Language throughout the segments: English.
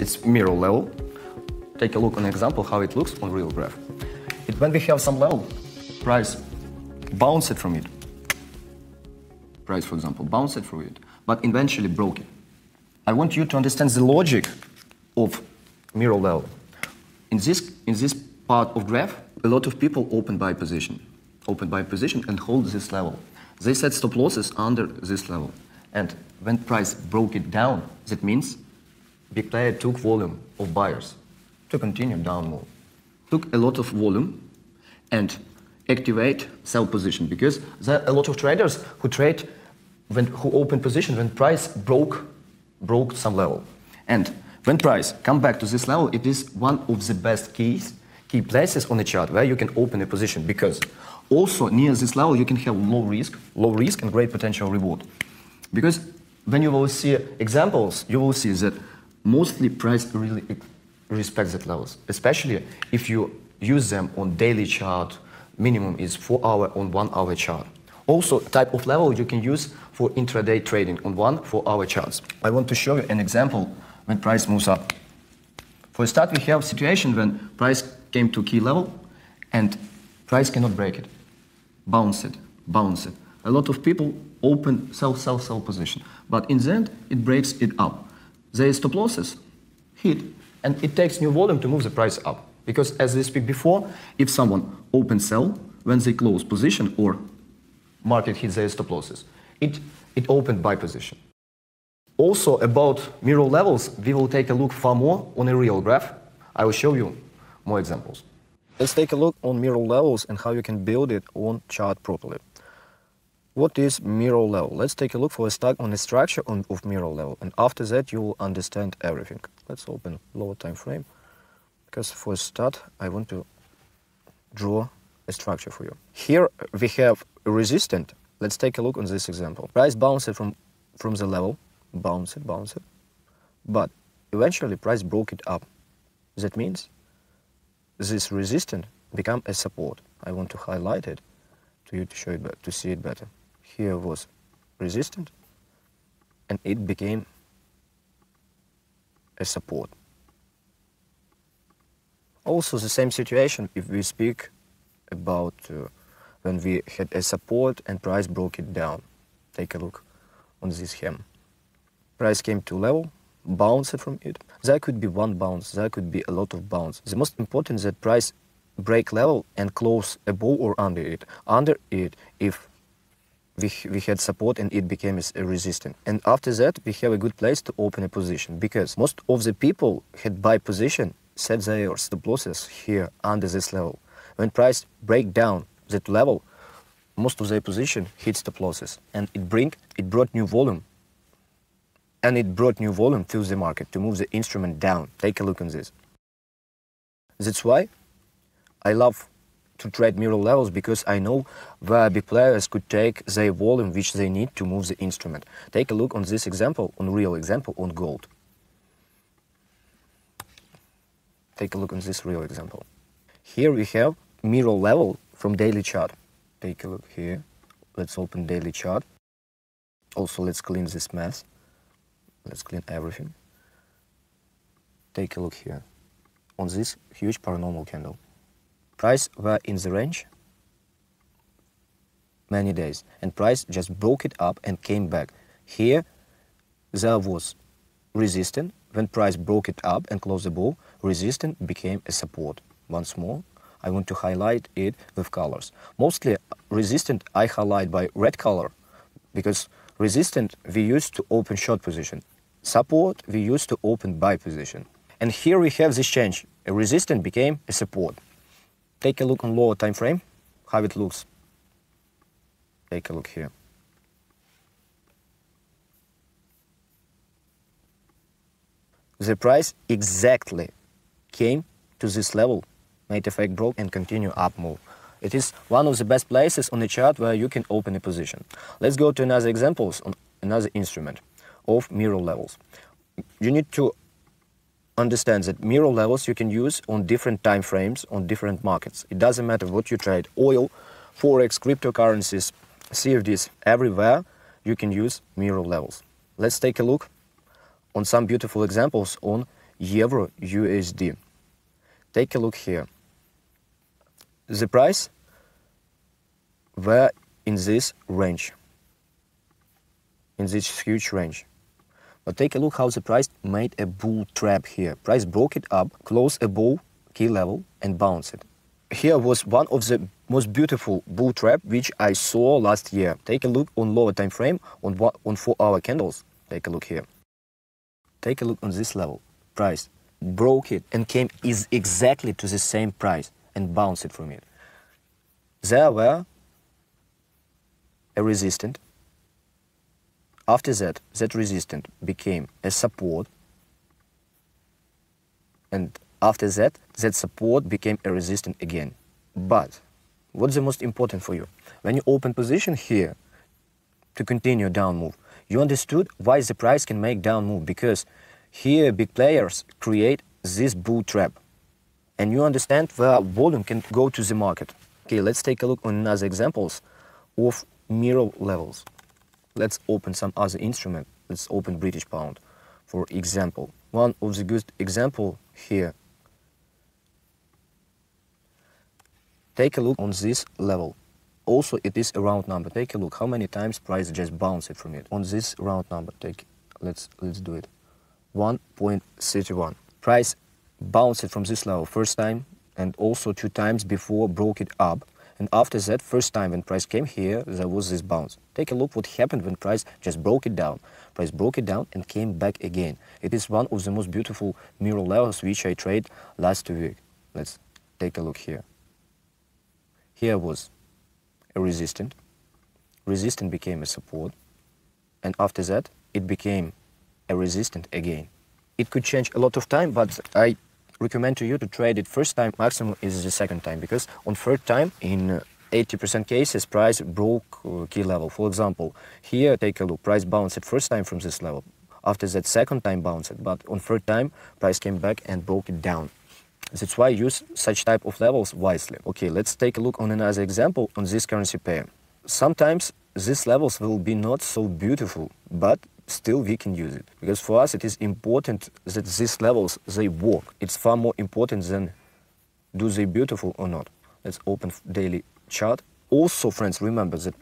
It's mirror level. Take a look on example how it looks on real graph. It, when we have some level, price bounced from it. Price, for example, bounced it from it, but eventually broke it. I want you to understand the logic of mirror level. In this, in this part of graph, a lot of people open buy position, open buy position and hold this level. They set stop losses under this level. And when price broke it down, that means big player took volume of buyers to continue down move. Took a lot of volume and activate sell position because there are a lot of traders who trade when who open position when price broke broke some level. And when price come back to this level, it is one of the best keys, key places on the chart where you can open a position because also near this level you can have low risk, low risk and great potential reward. Because when you will see examples, you will see that mostly price really respects that levels, especially if you use them on daily chart, minimum is four hour on one hour chart. Also, type of level you can use for intraday trading on one four hour charts. I want to show you an example when price moves up. For a start, we have situation when price came to key level and price cannot break it. Bounce it, bounce it. A lot of people open sell, sell, sell position. But in the end, it breaks it up. There stop losses, hit, and it takes new volume to move the price up. Because as we speak before, if someone open sell when they close position or market hits their stop losses, it, it opened buy position. Also about mirror levels, we will take a look far more on a real graph. I will show you more examples. Let's take a look on mirror levels and how you can build it on chart properly. What is mirror level? Let's take a look for a start on the structure on, of mirror level and after that you will understand everything. Let's open lower time frame because for a start I want to draw a structure for you. Here we have a resistant. Let's take a look on this example. Price bounced from, from the level, bounce it, bounce it, but eventually price broke it up. That means this resistance become a support. I want to highlight it to you to show it, to see it better. Here was resistant and it became a support. Also the same situation if we speak about uh, when we had a support and price broke it down. Take a look on this hem. Price came to level, bounced from it. There could be one bounce, there could be a lot of bounce. The most important is that price break level and close above or under it. Under it, if we, we had support and it became a uh, resistance. And after that, we have a good place to open a position because most of the people had buy position, set their stop losses here under this level. When price break down that level, most of their position hits stop losses and it bring it brought new volume and it brought new volume to the market to move the instrument down. Take a look on this. That's why I love to trade mirror levels because I know where big players could take the volume which they need to move the instrument. Take a look on this example, on real example, on gold. Take a look on this real example. Here we have mirror level from daily chart. Take a look here. Let's open daily chart. Also, let's clean this mess. Let's clean everything. Take a look here on this huge paranormal candle. Price were in the range many days and price just broke it up and came back. Here there was resistance. When price broke it up and closed the ball, resistance became a support. Once more, I want to highlight it with colors. Mostly resistant I highlight by red color because resistant we use to open short position. Support we use to open buy position. And here we have this change. A resistance became a support. Take a look on lower time frame, how it looks. Take a look here. The price exactly came to this level, made a fake broke and continue up move. It is one of the best places on the chart where you can open a position. Let's go to another examples on another instrument of mirror levels. You need to understand that mirror levels you can use on different time frames on different markets. It doesn't matter what you trade, oil, forex, cryptocurrencies, CFDs, everywhere you can use mirror levels. Let's take a look on some beautiful examples on Euro USD. Take a look here. The price were in this range, in this huge range. But take a look how the price made a bull trap here. Price broke it up, closed above key level and bounced it. Here was one of the most beautiful bull trap which I saw last year. Take a look on lower time frame on, on 4 hour candles. Take a look here. Take a look on this level. Price broke it and came is exactly to the same price and bounced it from it. There were a resistant. After that, that resistance became a support. And after that, that support became a resistance again. But what's the most important for you? When you open position here to continue down move, you understood why the price can make down move because here big players create this bull trap and you understand where volume can go to the market. Okay, let's take a look on other examples of mirror levels. Let's open some other instrument. Let's open British pound, for example. One of the good example here. Take a look on this level. Also, it is a round number. Take a look how many times price just bounced from it. On this round number, take let's let's do it. 1.31. Price bounced from this level first time and also two times before broke it up and after that, first time when price came here, there was this bounce. Take a look what happened when price just broke it down. Price broke it down and came back again. It is one of the most beautiful mirror levels which I trade last week. Let's take a look here. Here was a resistant. Resistant became a support. And after that, it became a resistant again. It could change a lot of time, but I recommend to you to trade it first time, maximum is the second time, because on third time, in 80% cases, price broke uh, key level. For example, here, take a look, price bounced first time from this level. After that second time bounced but on third time, price came back and broke it down. That's why use such type of levels wisely. Okay, let's take a look on another example on this currency pair. Sometimes these levels will be not so beautiful, but still we can use it. Because for us it is important that these levels, they work. It's far more important than do they beautiful or not. Let's open daily chart. Also, friends, remember that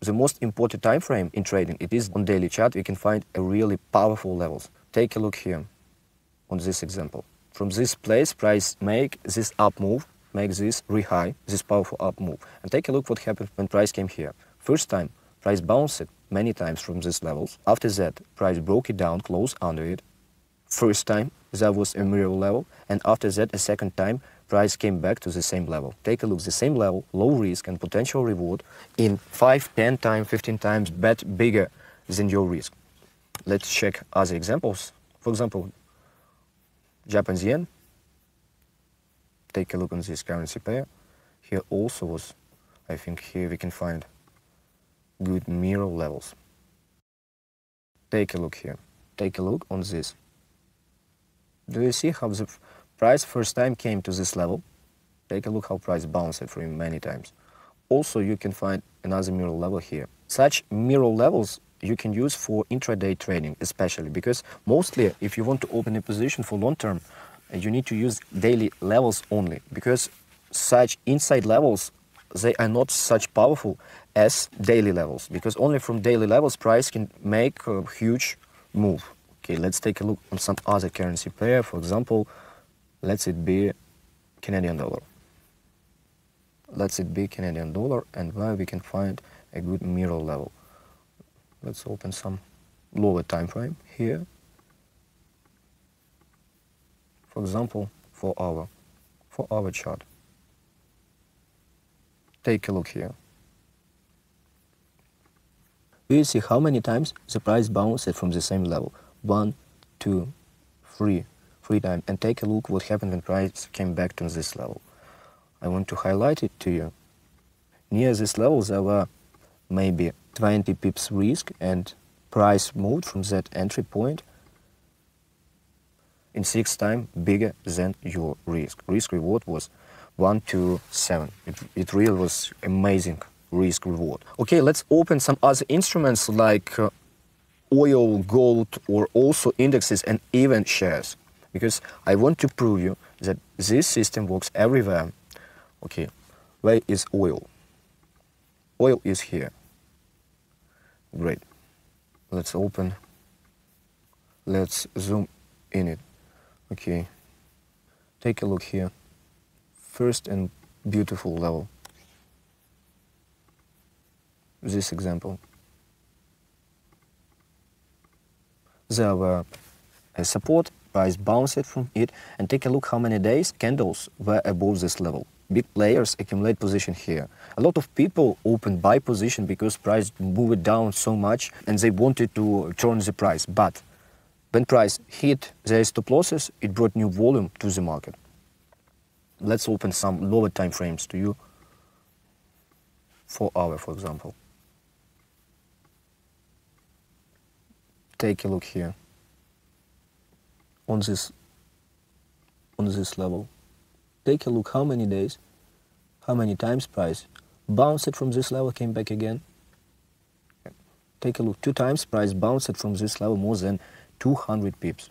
the most important time frame in trading, it is on daily chart, we can find a really powerful levels. Take a look here on this example. From this place, price make this up move, make this re-high, this powerful up move. And take a look what happened when price came here. First time, price bounced many times from these levels. After that, price broke it down close under it. First time, that was a mirror level, and after that, a second time, price came back to the same level. Take a look, the same level, low risk and potential reward in 5, 10 times, 15 times bet bigger than your risk. Let's check other examples. For example, Japanese yen. Take a look on this currency pair. Here also was, I think here we can find good mirror levels. Take a look here. Take a look on this. Do you see how the price first time came to this level? Take a look how price bounced for many times. Also, you can find another mirror level here. Such mirror levels you can use for intraday trading, especially because mostly if you want to open a position for long term, you need to use daily levels only because such inside levels they are not such powerful as daily levels because only from daily levels price can make a huge move. Okay, let's take a look on some other currency pair. For example, let's it be Canadian dollar. Let's it be Canadian dollar and where we can find a good mirror level. Let's open some lower time frame here. For example, for our for our chart. Take a look here. Do you see how many times the price bounced from the same level? One, two, three, three times. And take a look what happened when price came back to this level. I want to highlight it to you. Near this level there were maybe 20 pips risk and price moved from that entry point in six times bigger than your risk. Risk reward was 1 to 7. It, it really was amazing risk reward. Okay, let's open some other instruments like uh, oil, gold, or also indexes and even shares. because I want to prove you that this system works everywhere. Okay, where is oil? Oil is here. Great. Let's open. Let's zoom in it. Okay. Take a look here. First and beautiful level. This example. There were a support, price bounced from it, and take a look how many days candles were above this level. Big players accumulate position here. A lot of people open buy position because price moved down so much and they wanted to turn the price. But when price hit their stop losses, it brought new volume to the market. Let's open some lower time frames to you. Four hour, for example. Take a look here on this on this level. Take a look how many days, how many times price bounced from this level, came back again. Take a look, two times price bounced from this level more than 200 pips.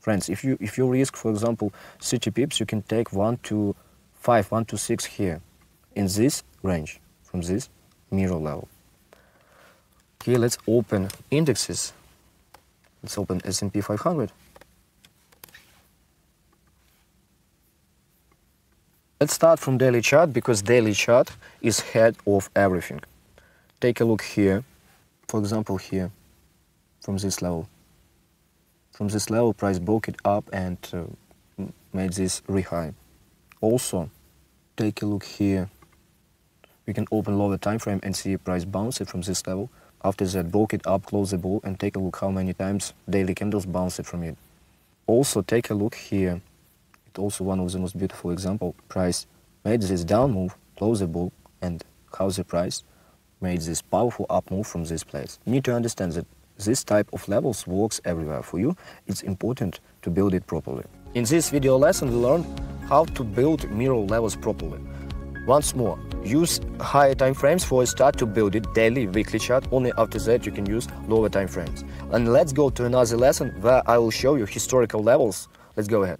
Friends, if you if you risk, for example, 30 pips, you can take one to five, one to six here, in this range, from this mirror level. Okay, let's open indexes. Let's open S&P 500. Let's start from daily chart because daily chart is head of everything. Take a look here, for example here, from this level. From this level, price broke it up and uh, made this re-high. Also, take a look here. We can open lower time frame and see price bounce it from this level. After that, broke it up, close the ball, and take a look how many times daily candles bounce it from it. Also, take a look here. It's also one of the most beautiful example. Price made this down move, close the ball, and how the price made this powerful up move from this place. You need to understand that this type of levels works everywhere for you. It's important to build it properly. In this video lesson, we learned how to build mirror levels properly. Once more, use higher time frames for a start to build it daily, weekly chart. Only after that you can use lower time frames. And let's go to another lesson where I will show you historical levels. Let's go ahead.